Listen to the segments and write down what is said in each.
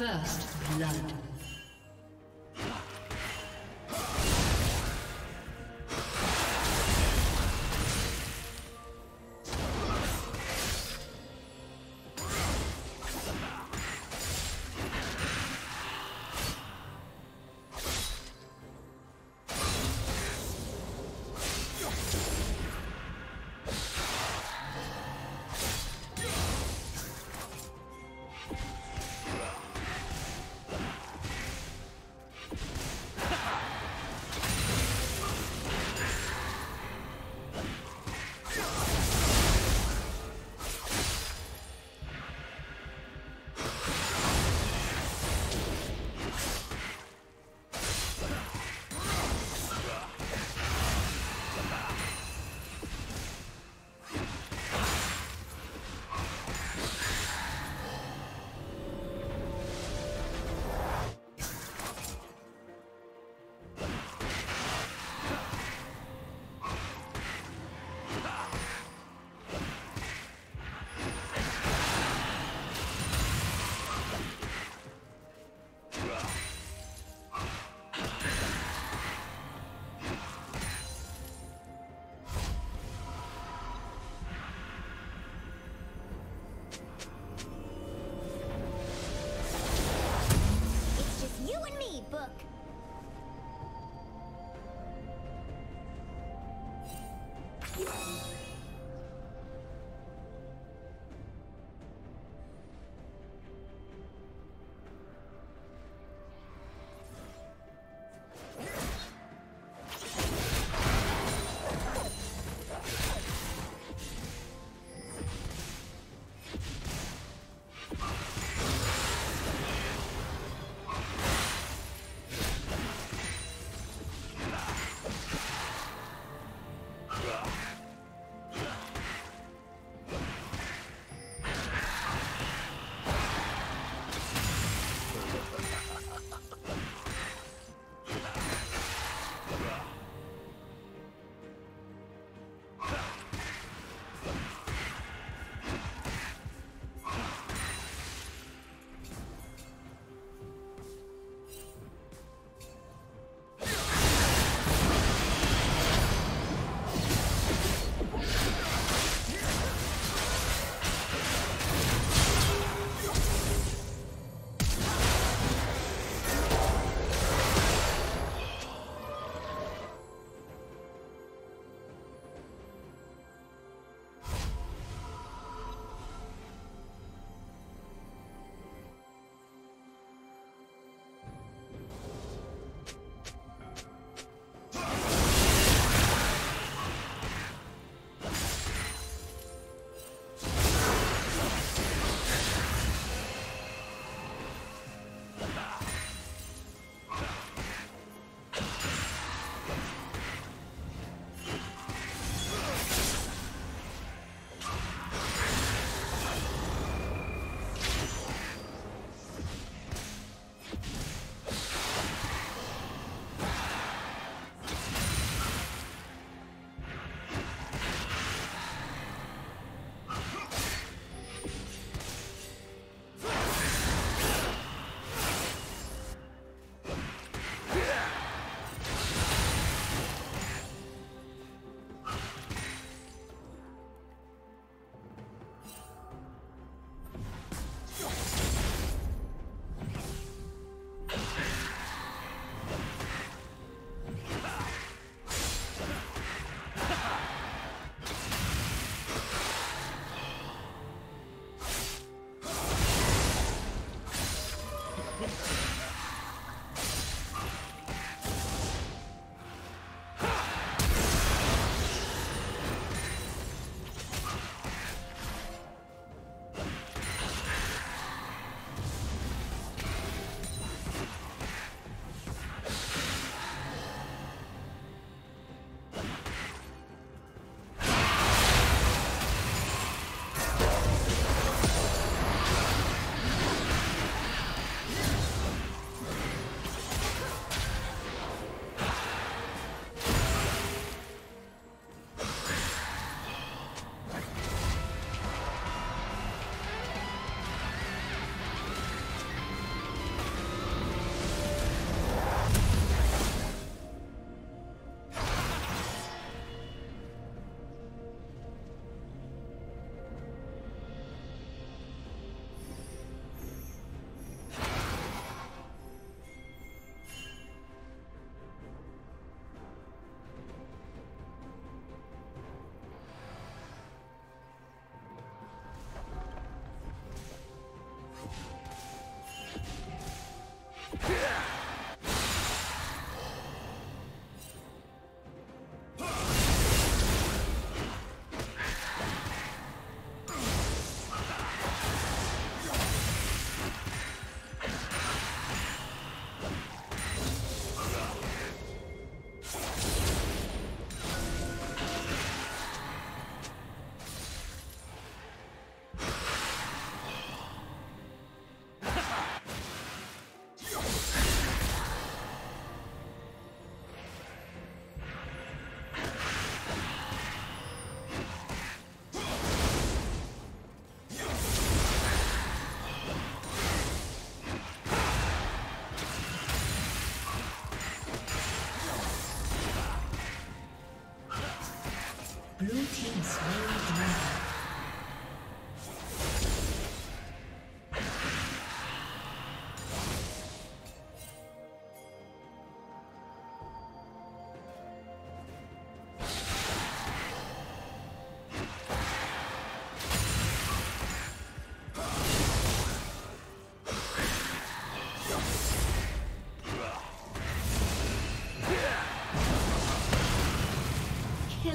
First blood.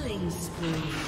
Killing spree.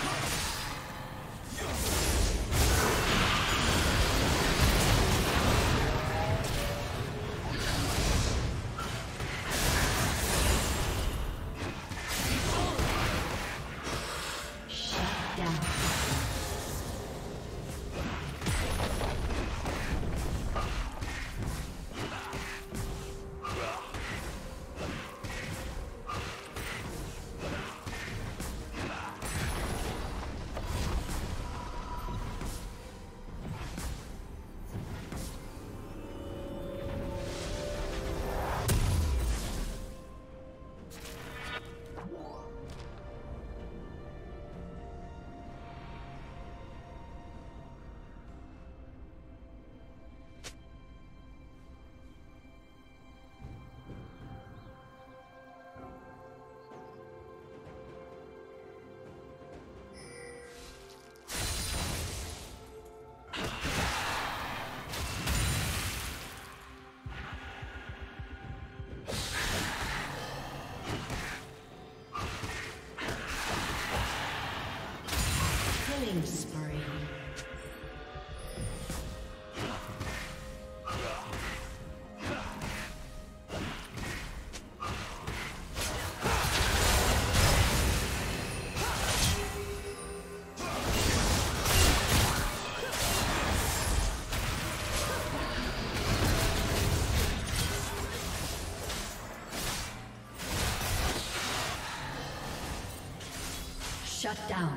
Shut down.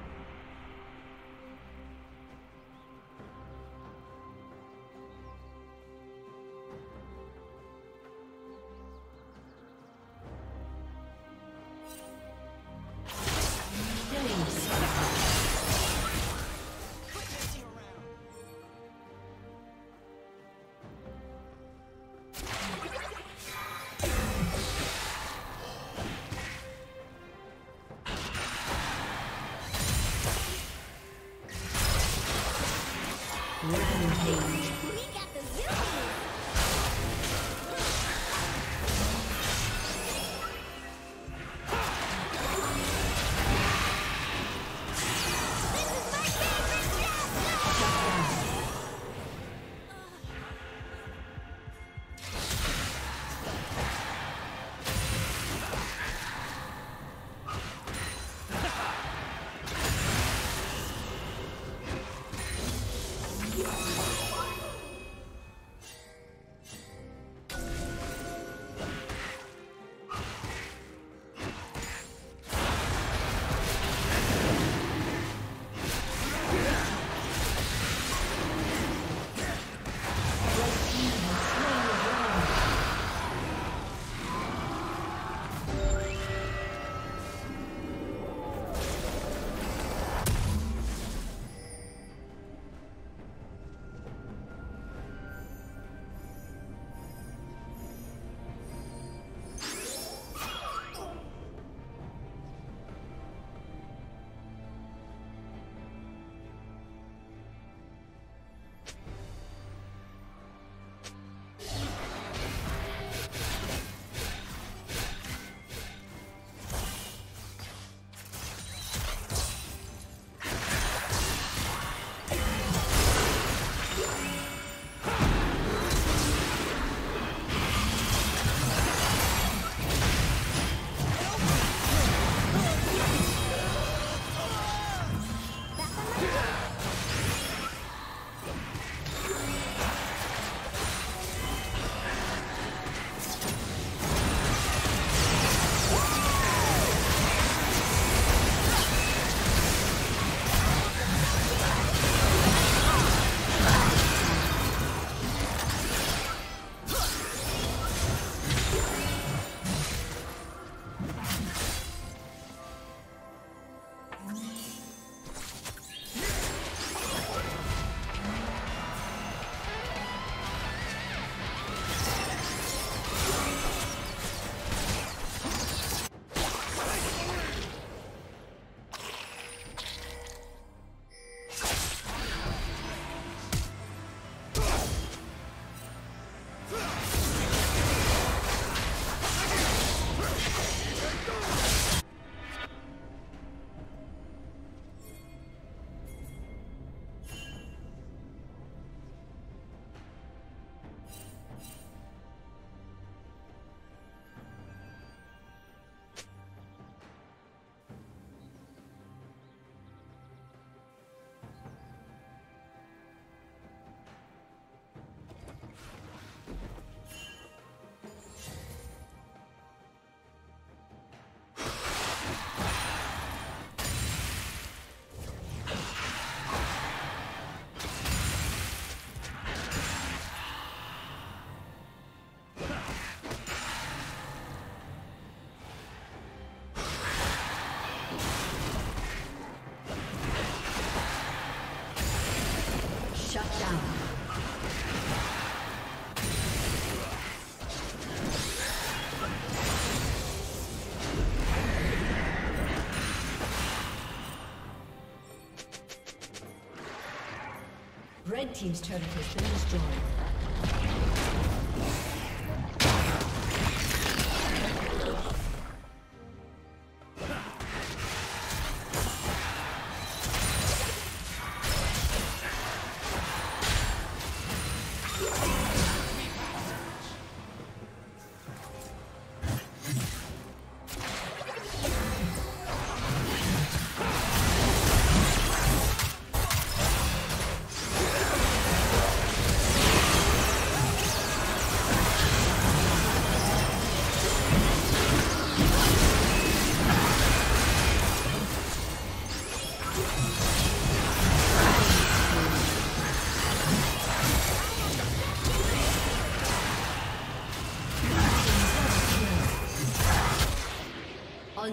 Red Team's turret has been destroyed.